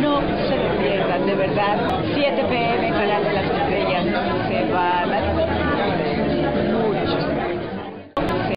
no se pierdan, de verdad. 7 pm